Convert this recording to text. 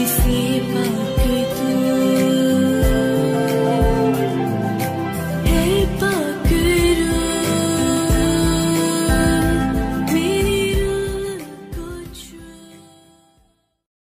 isipan